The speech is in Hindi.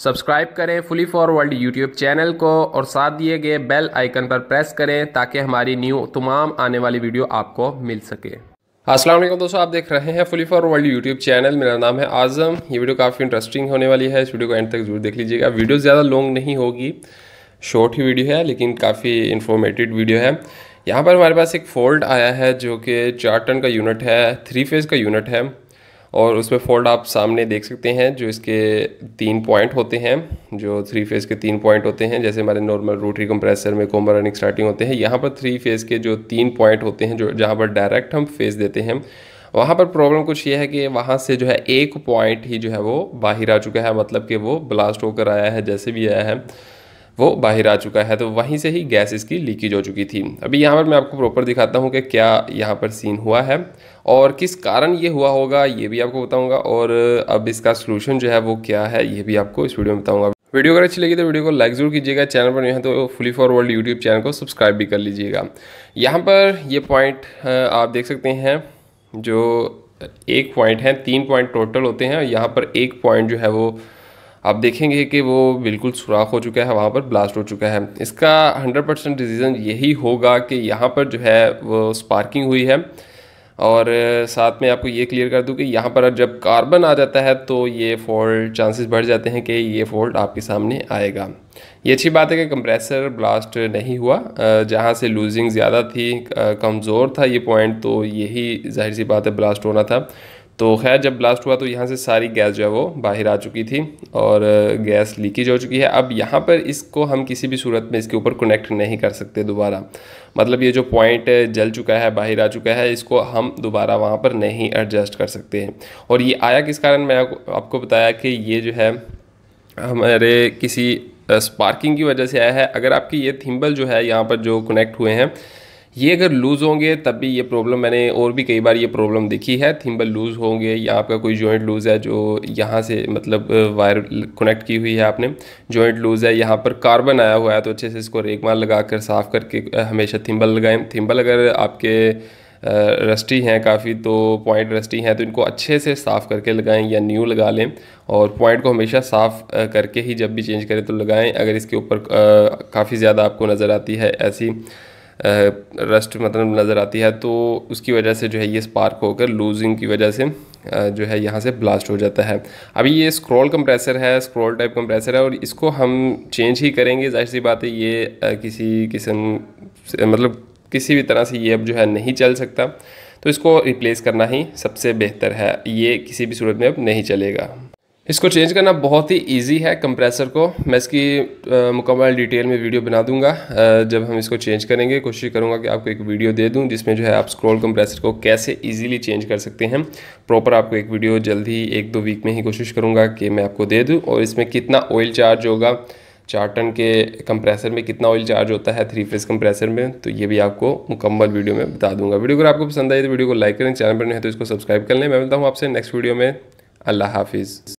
सब्सक्राइब करें fully for world YouTube channel को और साथ दिए गए बेल आइकन पर प्रेस करें ताकि हमारी न्यू तमाम आने वाली वीडियो आपको मिल सके। अस्सलाम वालेकुम दोस्तों, आप देख रहे हैं fully for world YouTube channel. मेरा नाम है आज़म। ये वीडियो काफ़ी इंटरेस्टिंग होने वाली है। इस वीडियो को एंड तक ज़रूर देख लीजिएगा। वीडियो ज़्यादा लॉन्ग नहीं होगी। शॉर्ट ही वीडियो है, लेकिन काफ़ी इन्फॉर्मेटिव वीडियो है। यहाँ पर हमारे पास एक फोल्ड आया है, जो कि चार टन का यूनिट है थ्री फ़ेज़ का यूनिट है। और उसमें फोल्ड आप सामने देख सकते हैं जो इसके तीन पॉइंट होते हैं, जो थ्री फ़ेज़ के तीन पॉइंट होते हैं, जैसे हमारे नॉर्मल रोटरी कंप्रेसर में कोमर रनिंग स्टार्टिंग होते हैं, यहाँ पर थ्री फ़ेज़ के जो तीन पॉइंट होते हैं, जो, जहाँ पर डायरेक्ट हम फेस देते हैं, वहाँ पर प्रॉब्लम कुछ ये है कि वहाँ से जो है एक पॉइंट ही जो है वो बाहर आ चुका है मतलब कि वो ब्लास्ट होकर आया है, जैसे भी आया है। वो बाहर आ चुका है तो वहीं से ही गैस इसकी लीकेज हो चुकी थी। अभी यहाँ पर मैं आपको प्रॉपर दिखाता हूँ कि क्या यहाँ पर सीन हुआ है और किस कारण ये हुआ होगा, ये भी आपको बताऊँगा और अब इसका सोल्यूशन जो है वो क्या है, ये भी आपको इस वीडियो में बताऊँगा। वीडियो अगर अच्छी लगी तो वीडियो को लाइक ज़रूर कीजिएगा चैनल पर नहीं तो fully for world YouTube channel को सब्सक्राइब भी कर लीजिएगा। यहाँ पर ये पॉइंट आप देख सकते हैं जो एक पॉइंट है, तीन पॉइंट टोटल होते हैं और यहाँ पर एक पॉइंट जो है वो आप देखेंगे कि वो बिल्कुल सुराख हो चुका है, वहाँ पर ब्लास्ट हो चुका है। इसका 100 परसेंट रीज़न यही होगा कि यहाँ पर जो है वो स्पार्किंग हुई है। और साथ में आपको ये क्लियर कर दूँ कि यहाँ पर जब कार्बन आ जाता है तो ये फॉल्ट चांसेस बढ़ जाते हैं कि ये फॉल्ट आपके सामने आएगा। ये अच्छी बात है कि कंप्रेसर ब्लास्ट नहीं हुआ जहाँ से लूजिंग ज़्यादा थी कमज़ोर था ये पॉइंट तो यही ज़ाहिर सी बात है ब्लास्ट होना था। तो खैर, जब ब्लास्ट हुआ तो यहाँ से सारी गैस जो है वो बाहर आ चुकी थी और गैस लीकेज हो चुकी है। अब यहाँ पर इसको हम किसी भी सूरत में इसके ऊपर कनेक्ट नहीं कर सकते दोबारा। मतलब ये जो पॉइंट जल चुका है, बाहर आ चुका है, इसको हम दोबारा वहाँ पर नहीं एडजस्ट कर सकते हैं। और ये आया किस कारण? मैं आपको बताया कि ये जो है, हमारे किसी स्पार्किंग की वजह से आया है। अगर आपकी ये थिम्बल जो है, यहाँ पर जो कनेक्ट हुए हैं ये अगर लूज़ होंगे, तब भी ये प्रॉब्लम मैंने और भी कई बार ये प्रॉब्लम देखी है। थिम्बल लूज़ होंगे या आपका कोई जॉइंट लूज़ है जो यहाँ से मतलब वायर कनेक्ट की हुई है आपने। जॉइंट लूज़ है, यहाँ पर कार्बन आया हुआ है तो अच्छे से इसको रेगमाल लगा कर साफ़ करके हमेशा थिम्बल लगाएँ। थिम्बल अगर आपके रस्टी हैं काफ़ी तो पॉइंट रस्टी हैं तो इनको अच्छे से साफ़ करके लगाएँ या न्यू लगा लें। और पॉइंट को हमेशा साफ़ करके ही जब भी चेंज करें तो लगाएँ। अगर इसके ऊपर काफ़ी ज़्यादा आपको नज़र आती है ऐसी रस्ट मतलब नज़र आती है तो उसकी वजह से जो है ये स्पार्क होकर लूजिंग की वजह से जो है यहाँ से ब्लास्ट हो जाता है। अभी ये स्क्रॉल कंप्रेसर है स्क्रॉल टाइप कंप्रेसर है, और इसको हम चेंज ही करेंगे। ज़ाहिर सी बात है ये किसी किस्म मतलब किसी भी तरह से ये अब जो है नहीं चल सकता। तो इसको रिप्लेस करना ही सबसे बेहतर है। ये किसी भी सूरत में अब नहीं चलेगा। इसको चेंज करना बहुत ही इजी है कंप्रेसर को। मैं इसकी मुकम्मल डिटेल में वीडियो बना दूँगा। जब हम इसको चेंज करेंगे, कोशिश करूँगा कि आपको एक वीडियो दे दूँ, जिसमें जो है आप स्क्रॉल कंप्रेसर को कैसे इजीली चेंज कर सकते हैं। प्रॉपर आपको एक वीडियो जल्द ही एक दो वीक में ही कोशिश करूँगा कि मैं आपको दे दूँ। और इसमें कितना ऑयल चार्ज होगा, चार टन के कंप्रेसर में कितना ऑयल चार्ज होता है थ्री फेस कंप्रेसर में तो ये भी आपको मुकम्मल वीडियो में बता दूँगा। वीडियो अगर आपको पसंद आई तो वीडियो को लाइक करें, चैनल पर नहीं है तो इसको सब्सक्राइब कर लें। मैं मिलता हूँ आपसे नेक्स्ट वीडियो में। अल्लाह हाफिज़।